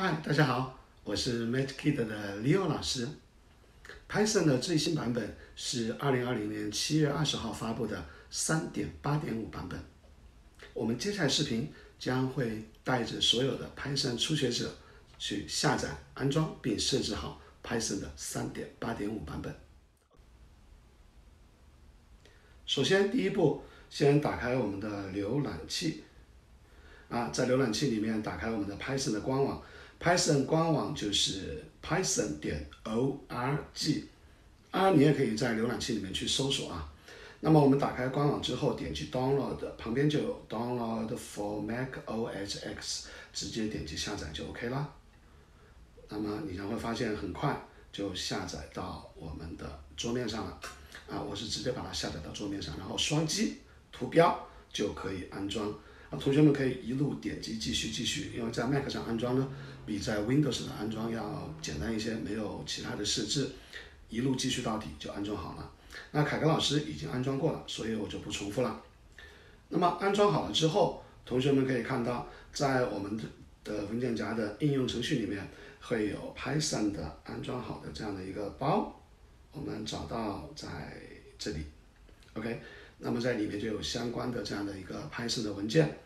嗨，大家好，我是 MateKit 的 Leo 老师。Python 的最新版本是二零二零年七月二十号发布的三点八点五版本。我们接下来视频将会带着所有的 Python 初学者去下载、安装并设置好 Python 的三点八点五版本。首先，第一步，先打开我们的浏览器。啊，在浏览器里面打开我们的 Python 的官网，Python 官网就是 Python 点 org，啊，你也可以在浏览器里面去搜索啊。那么我们打开官网之后，点击 Download，旁边就有 Download for Mac OS X，直接点击下载就 OK 啦。那么你将会发现很快就下载到我们的桌面上了。啊，我是直接把它下载到桌面上，然后双击图标就可以安装。啊，同学们可以一路点击继续继续，因为在 Mac 上安装呢，比在 Windows 的安装要简单一些，没有其他的设置，一路继续到底就安装好了。那凯哥老师已经安装过了，所以我就不重复了。那么安装好了之后，同学们可以看到，在我们的的文件夹的应用程序里面会有 Python 的安装好的这样的一个包，我们找到在这里，OK。那么在里面就有相关的这样的一个 Python 的文件。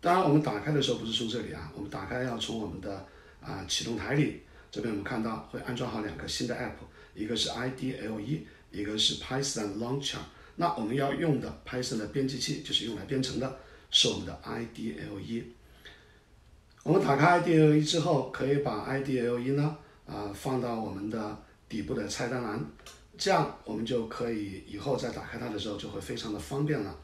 当然，我们打开的时候不是从这里啊，我们打开要从我们的啊启动台里。这边我们看到会安装好两个新的 App，一个是 IDLE，一个是 Python Launcher。那我们要用的 Python 的编辑器就是用来编程的，是我们的 IDLE。我们打开 IDLE 之后，可以把 IDLE 呢啊放到我们的底部的菜单栏。这样我们就可以以后再打开它的时候就会非常的方便了。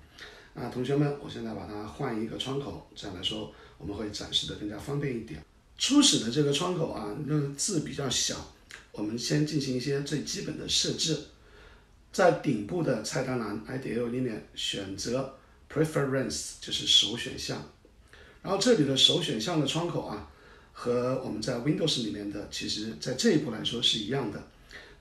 啊，同学们，我现在把它换一个窗口，这样来说我们会展示的更加方便一点。初始的这个窗口啊，那字比较小，我们先进行一些最基本的设置，在顶部的菜单栏 IDL 里面选择 Preference 就是首选项，然后这里的首选项的窗口啊，和我们在 Windows 里面的其实在这一步来说是一样的。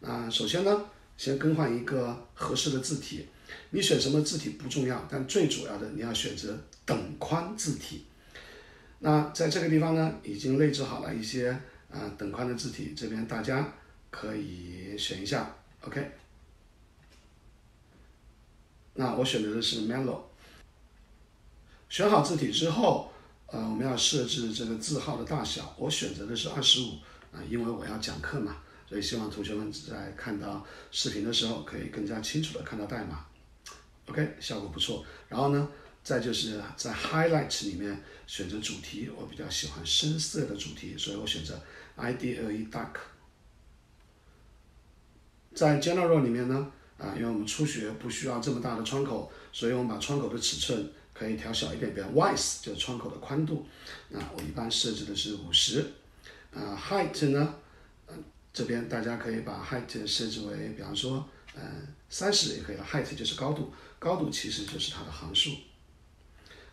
那首先呢。先更换一个合适的字体，你选什么字体不重要，但最主要的你要选择等宽字体。那在这个地方呢，已经内置好了一些啊等宽的字体，这边大家可以选一下，OK。那我选择的是 Melo。选好字体之后，呃，我们要设置这个字号的大小，我选择的是二十五啊，因为我要讲课嘛。所以希望同学们在看到视频的时候，可以更加清楚的看到代码。OK，效果不错。然后呢，再就是在 Highlight 里面选择主题，我比较喜欢深色的主题，所以我选择 IDLE Dark。在 General 里面呢，啊，因为我们初学不需要这么大的窗口，所以我们把窗口的尺寸可以调小一点，比如 Width 就是窗口的宽度，那我一般设置的是五十。啊，Height 呢？这边大家可以把 height 设置为，比方说，嗯，三十也可以了。height 就是高度，高度其实就是它的行数。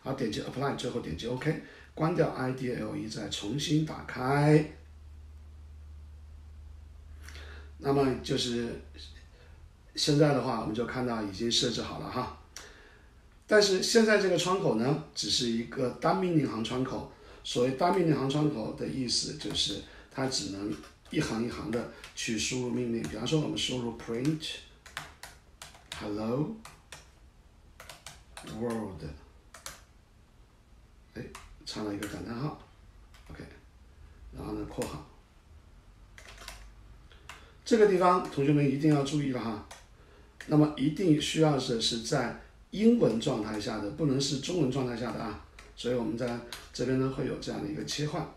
好，点击 apply 最后点击 OK，关掉 IDLE 再重新打开。那么就是现在的话，我们就看到已经设置好了哈。但是现在这个窗口呢，只是一个单命令行窗口。所谓单命令行窗口的意思就是，它只能。一行一行的去输入命令，比方说我们输入 print hello world，哎，插了一个感叹号，OK，然后呢括号，这个地方同学们一定要注意了哈，那么一定需要的是在英文状态下的，不能是中文状态下的啊，所以我们在这边呢会有这样的一个切换。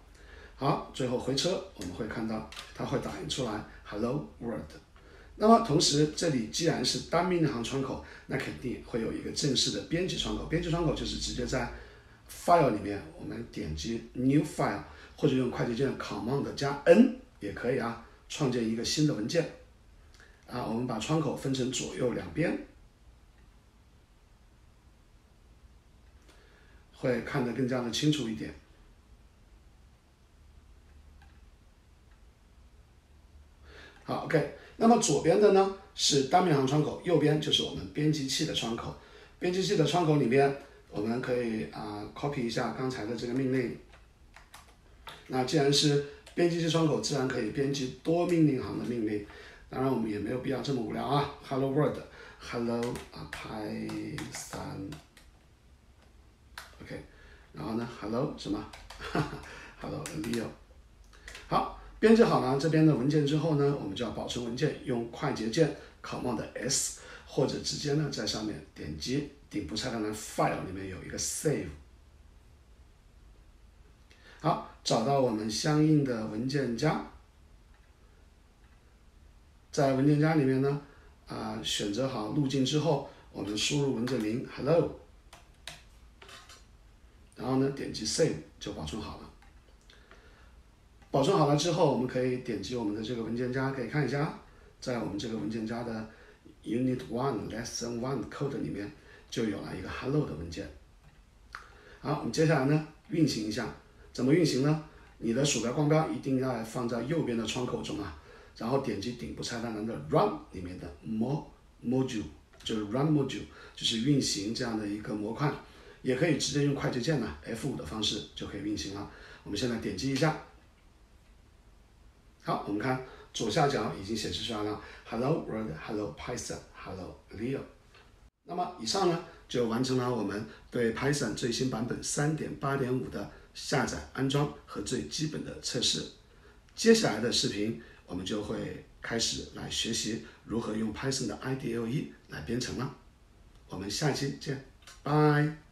好，最后回车，我们会看到它会打印出来 Hello World。那么同时，这里既然是单命令行窗口，那肯定会有一个正式的编辑窗口。编辑窗口就是直接在 File 里面，我们点击 New File，或者用快捷键 Command 加 N 也可以啊，创建一个新的文件。啊，我们把窗口分成左右两边，会看得更加的清楚一点。好，OK，那么左边的呢是单命行窗口，右边就是我们编辑器的窗口。编辑器的窗口里面，我们可以啊 copy 一下刚才的这个命令，那既然是编辑器窗口，自然可以编辑多命令行的命令。当然，我们也没有必要这么无聊啊。Hello World，Hello 啊 Python，OK，然后呢，Hello 什么？Hello Leo。好，编辑好了这边的文件之后呢，我们就要保存文件，用快捷键 Command S，或者直接呢在上面点击顶部菜单栏 File 里面有一个 Save。好，找到我们相应的文件夹，在文件夹里面呢，啊，选择好路径之后，我们输入文件名 hello，然后呢，点击 save 就保存好了。保存好了之后，我们可以点击我们的这个文件夹，可以看一下，在我们这个文件夹的 unit one lesson one code 里面就有了一个 hello 的文件。好，我们接下来呢，运行一下。怎么运行呢？你的鼠标光标一定要放在右边的窗口中啊，然后点击顶部菜单栏的 Run 里面的 More Module，就是 Run Module，就是运行这样的一个模块，也可以直接用快捷键呢 F5 的方式就可以运行了。我们现在点击一下，好，我们看左下角已经显示出来了，Hello World，Hello Python，Hello Leo。那么以上呢就完成了我们对 Python 最新版本3.8.5的。下载、安装和最基本的测试。接下来的视频，我们就会开始来学习如何用 Python 的 IDLE 来编程了。我们下期见，拜。